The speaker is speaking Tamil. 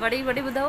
वड़ी वड़ी ॿुधायो